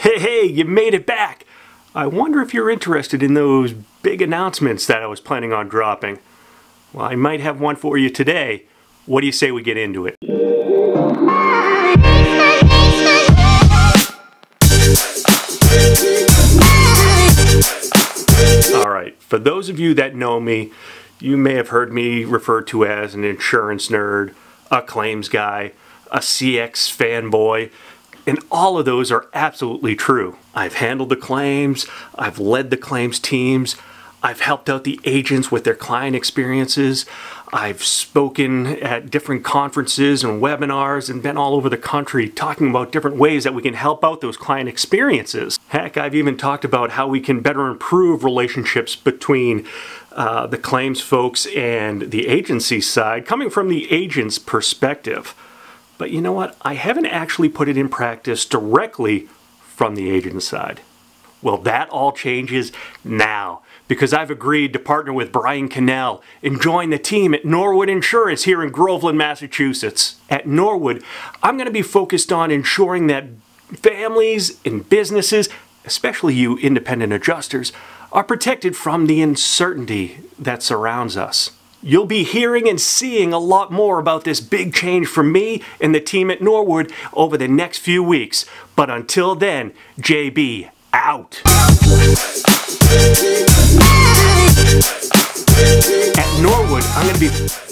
Hey, hey, you made it back! I wonder if you're interested in those big announcements that I was planning on dropping. Well, I might have one for you today. What do you say we get into it? All right, for those of you that know me, you may have heard me referred to as an insurance nerd, a claims guy, a CX fanboy, and all of those are absolutely true. I've handled the claims, I've led the claims teams, I've helped out the agents with their client experiences. I've spoken at different conferences and webinars and been all over the country talking about different ways that we can help out those client experiences. Heck, I've even talked about how we can better improve relationships between uh, the claims folks and the agency side, coming from the agent's perspective. But you know what? I haven't actually put it in practice directly from the agent side. Well, that all changes now because I've agreed to partner with Brian Connell and join the team at Norwood Insurance here in Groveland, Massachusetts. At Norwood, I'm going to be focused on ensuring that families and businesses, especially you independent adjusters, are protected from the uncertainty that surrounds us. You'll be hearing and seeing a lot more about this big change from me and the team at Norwood over the next few weeks. But until then, JB out. At Norwood, I'm going to be